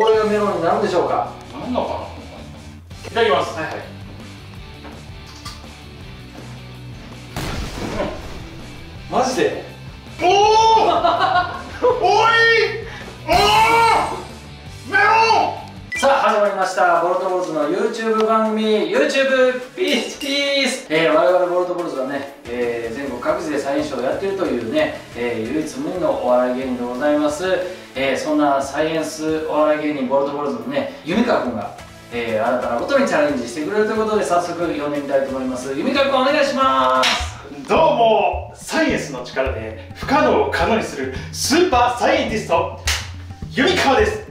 これがメロンになるんでしょうか？なんのかな？いただきます。はいはい。マジで？おおおいおおメロン！さあ始まりました。ボルトボルズの YouTube 番組 YouTube ピースピース、えー、我々ボルトボルズはね、えー、全国各地でサイエンスショーをやっているというね、えー、唯一無二のお笑い芸人でございます、えー、そんなサイエンスお笑い芸人ボルトボルズのね弓川君が、えー、新たなことにチャレンジしてくれるということで早速呼んでみたいと思います。弓川君お願いします。どうもサイエンスの力で不可能を可能にするスーパーサイエンティスト弓川です。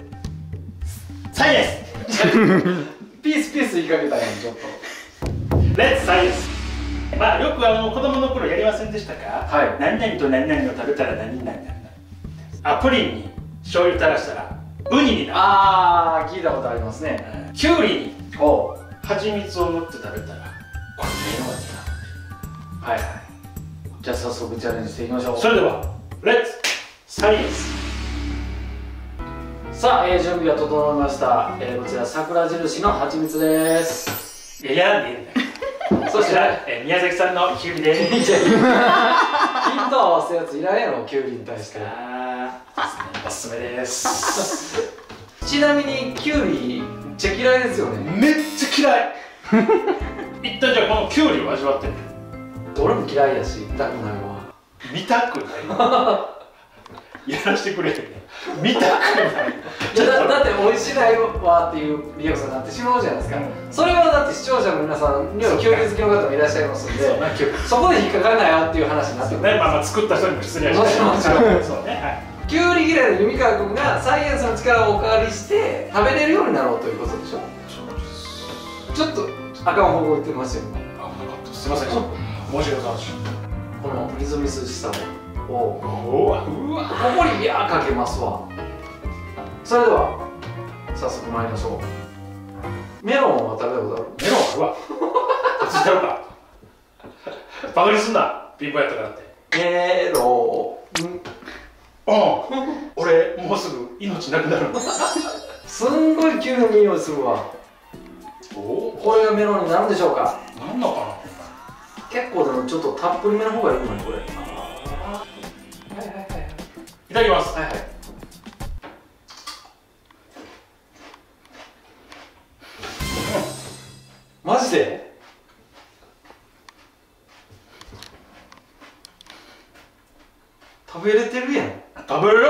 サイエンス。ピースピース言いかけたやんちょっと。レッツサイエンスまあよくあの子供の頃やりませんでしたか？はい。何々と何々を食べたら何々になるあプリンに醤油垂らしたらウニになあー聞いたことありますね。るキュウリにお。う蜂蜜を塗って食べたらこれメロンになるはいはい。じゃあ早速チャレンジしていきましょう。それではレッツサイエンス。さあ、えー、準備が整いました、えー、こちら桜印の蜂蜜です。いややんでい。いんだよそしてこちら、えー宮崎さんのキュウリでいす。やいやピント合わせやついらんやろキュウリに対して。おすすめです。ちなみにキュウリめっちゃ嫌いですよね。めっちゃ嫌い。一旦じゃあこのキュウリを味わって。みる俺も嫌いやし痛くないわ。見たくない やらしてくれ。よ見たくない。いやだだって美味しないわっていうリアクションになってしまうじゃないですか、それはだって視聴者の皆さんにはキュウリ好きの方もいらっしゃいますんでそこで引っかからないわっていう話になってくるね。まあまあ作った人にも失礼しもちろんもちろん。そうね。はい。キュウリ嫌いの弓川君がサイエンスの力をお借りして食べれるようになろうということでしょ。ちょっとあかん方向言ってますよ危なかった。すいません。申し訳ございません。このみずみずしさをうわうわここにビャーかけますわ。それでは早速参りましょう。メロンは食べたことある？メロンうわ。ついてるか。バカにすんな。貧乏やったからって。メロン。うん。俺もうすぐ命なくなるすんごいキュウリの匂いするわ。おおこれがメロンになるんでしょうか？なんのかな。結構でもちょっとたっぷりめの方がいいのにこれ。はいいただきます。はいはい。マジで？食べれてるやん。食べれる。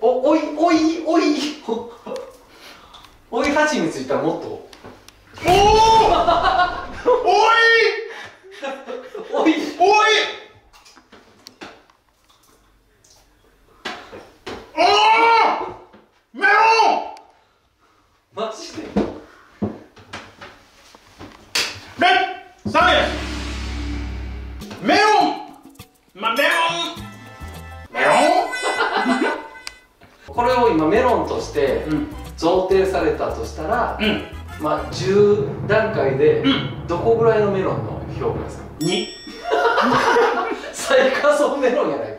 おおいおいおい。おい蜂蜜い ったらもっとを今メロンとして贈呈されたとしたら、うん。まあ10段階でうん。どこぐらいのメロンの評価ですか？2 最下層メロンやないか、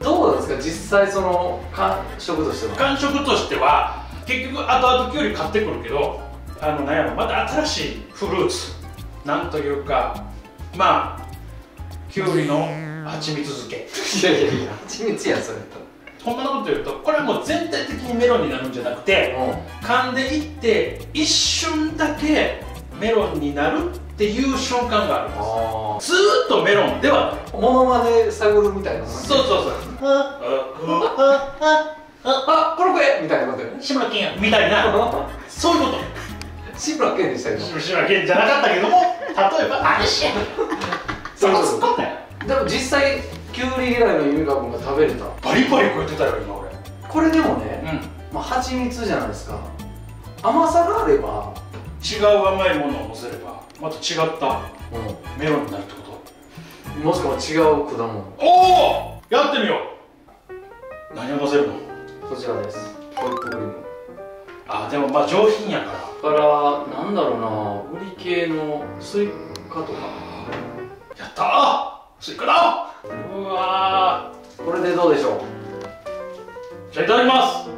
どうなんですか？実際その感触としては。感触としては結局後々キュウリ買ってくるけどあのなんやろまた新しいフルーツなんというかまあキュウリの蜂蜜漬け。いやいやいや蜂蜜やんそれ。とほんまのこと言うとこれはもう全体的にメロンになるんじゃなくて噛んでいって一瞬だけメロンになるっていう瞬間があるんです。あずーっとメロンではない。あモノマネ探るみたいなそうそうそう。あこれこれみたいなことよね。志村けんや。みたいな。そういうこと。志村けんでしたよ志村けんじゃなかったけども例えば。何しやそこ突っ込んだよ。でも実際キュウリ嫌いのゆみか君が食べれた。バリバリ食えてたよ今俺。これでもね、うん。まあ蜂蜜じゃないですか。甘さがあれば、違う甘いものを乗せればまた違ったメロンになるってこもしくは違う果物。とおお！やってみよう。何を乗せるの？こちらです。ホイップクリーム。あでもまあ上品やから。だからなんだろうな。売り系のスイカとか。やったー！スイカだうわこれでどうでしょう？ーじゃあいただきます。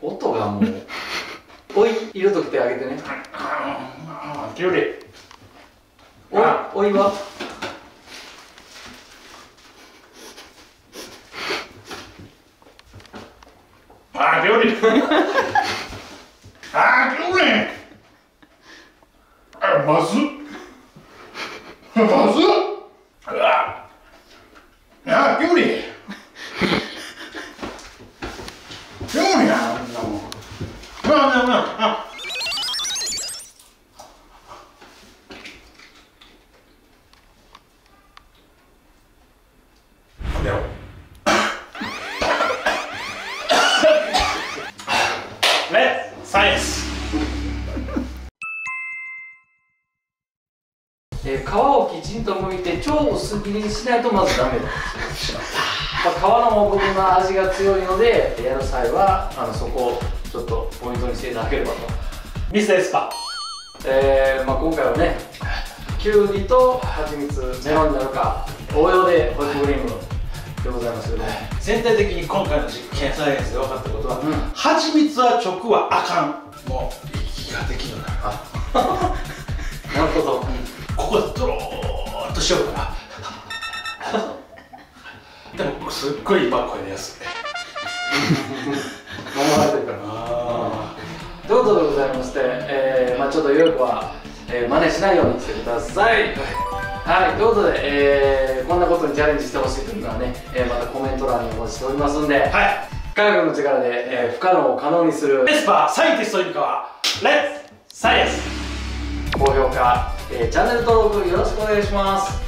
音がもうおいいるとき手あげてね。きゅうりおいおいは？あーきゅうりあーきゅうりあまずっうわあーきゅうりきゅうりやあんなもん。あまあまああ。でも。皮をきちんと剥いて超薄切りにしないとまずダメだ。まあ、皮の部分の味が強いのでやる際はあのそこをちょっとポイントにしていただければと、ミスエスパ。えーまあ、今回はねきゅうりと蜂蜜メロンになるか応用でホイップクリームでございますけど。も全体的に今回の実験サイエンスで分かったことは、うん。蜂蜜は直はあかん。もう息ができるなここでドローッとしようかな。でもすっごい今声出やすい。飲まれてるから。あということでございまして、えーまあ、ちょっとよくは、えー真似しないようにしてください。はい、ということで、えーこんなことにチャレンジしてほしいというのはね、えーまたコメント欄にお待ちしておりますんで、はい。科学の力で、えー不可能を可能にする。エスパーサイエンティストイルカは Let's science 高評価、えーチャンネル登録よろしくお願いします。